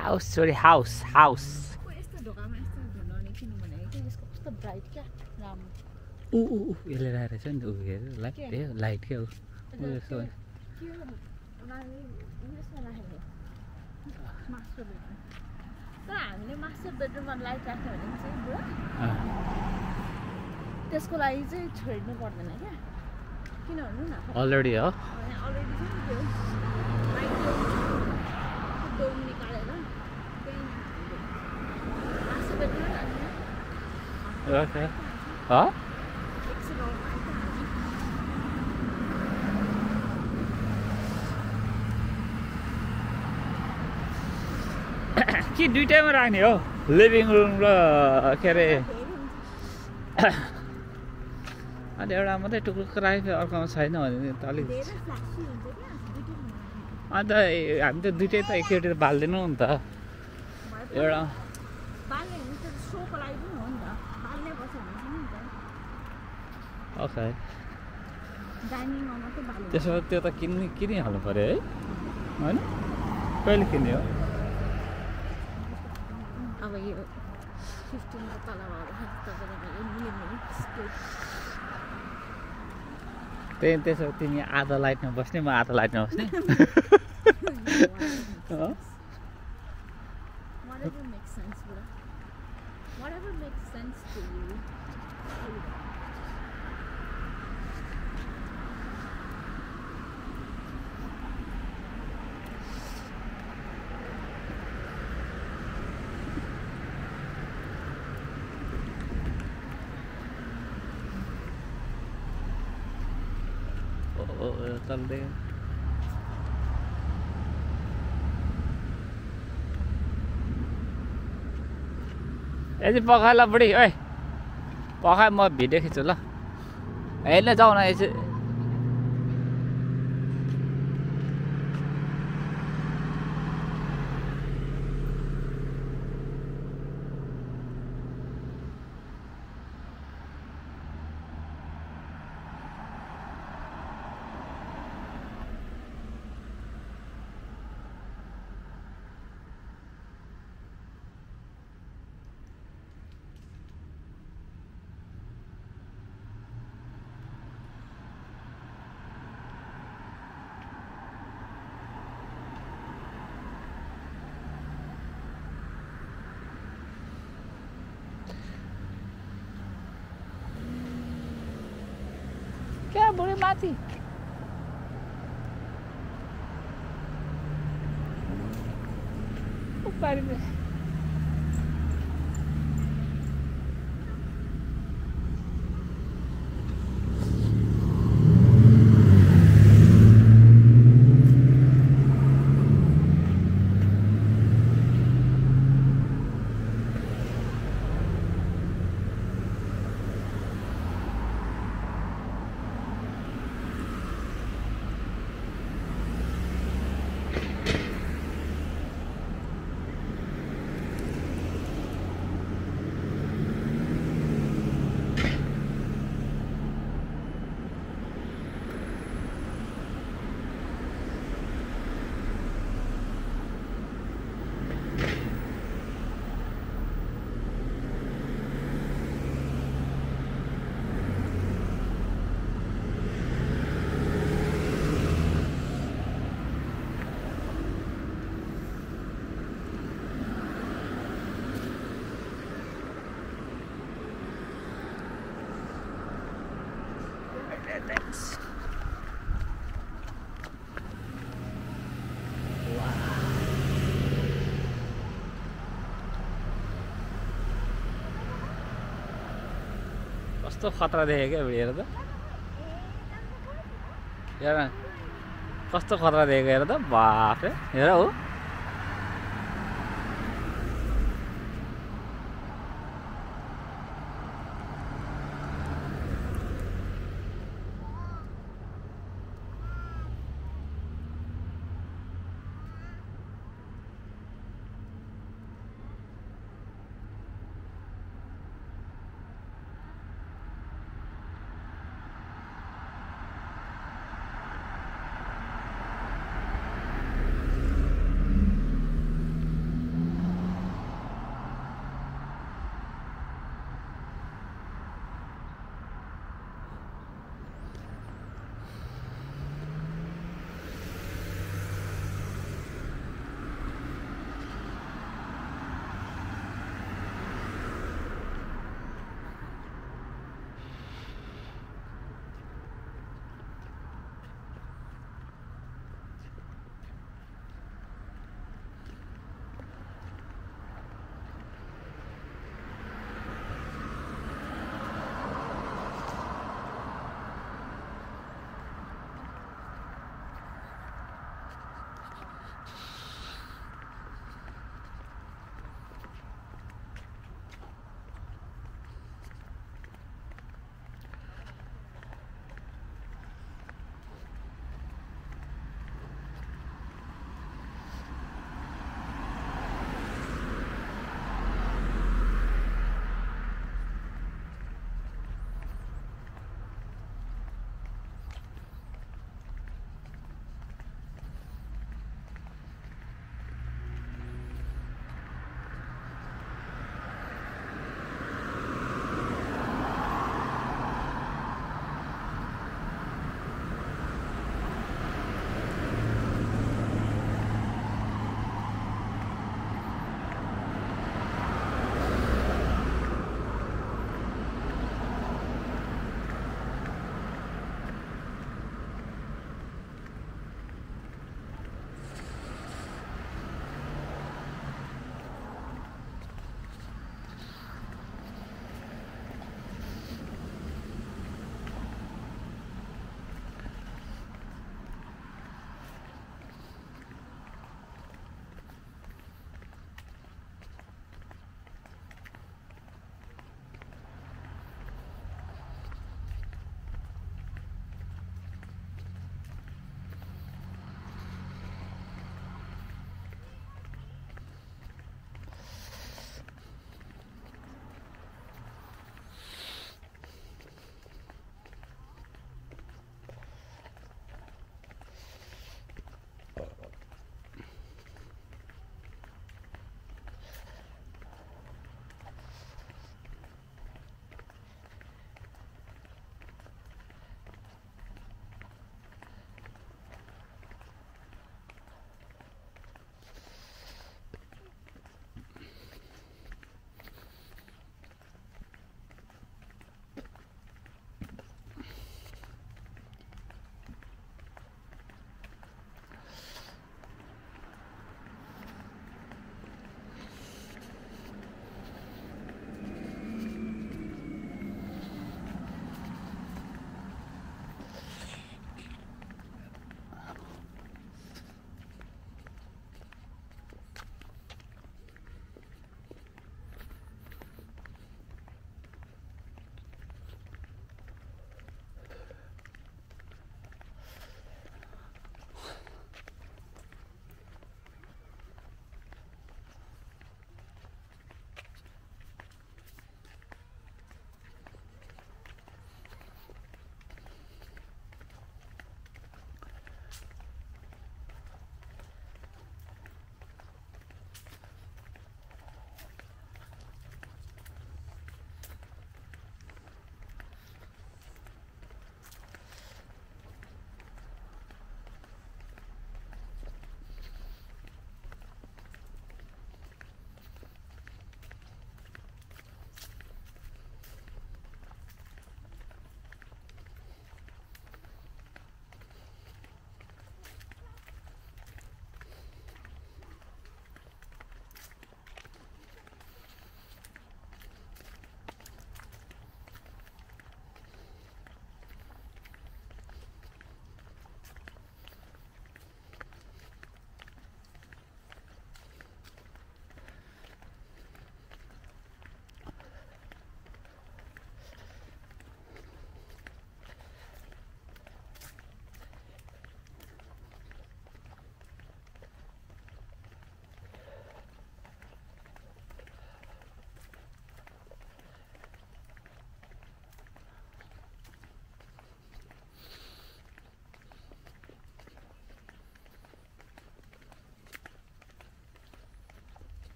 House छोरी house house यस्तो ढोकामा यस्तो धुनाउने किन भनेको कि यसको कस्तो ब्राइट क्या राम्रो ऊ ऊ ऊ यसले राखेको छ नि त ऊ के अरे लाइट? ए लाइट क्या ऊ हामीले मास्टर बेडरुममा राख्यो भने चाहिँ बुढा त्यसको लागि चाहिँ छोड्नु पर्दैन क्या किन भन्नु न अलरेडी हो अलरेडी छ नि त्यो लाइट डोम निकालेर त्यही मास्टर बेडरुम राख्ने डलरमा आइहाल्छ। के दुइटैमा राख्ने हो लिभिङ रुम र के अरे। अन्त एउटा मात्रै टुक्रुक राख्यो अर्कोमा छैन भने त अलिक अन्त हामी त दुइटै त एकचोटि त बाल्दैनौँ नि त एउटा बाल्ने भने त सोको लागि पनि हो नि त बाल्नै पर्छ भने पनि नि त ओके त्यसो भए त्यो त किन्ने किनिहाल्नु पऱ्यो है होइन कहिले किन्ने हो अब यो त्यही त्यसो भए तिमी आधा लाइटमा बस्ने म आधा लाइटमा बस्ने अँ? Whatever makes sense, bro. Whatever makes sense to you. ओ, ओ, चल्दै यसो पखाए ल बुढी ओइ पखाए म भिडियो खिच्छु ल। हेर्न जाउँ न क्या बुढी माथि Thanks. कस्तो खतरा देखेँ क्या हेर त हेर। कस्तो खतरा देखेको हेर त बाफ हेर हो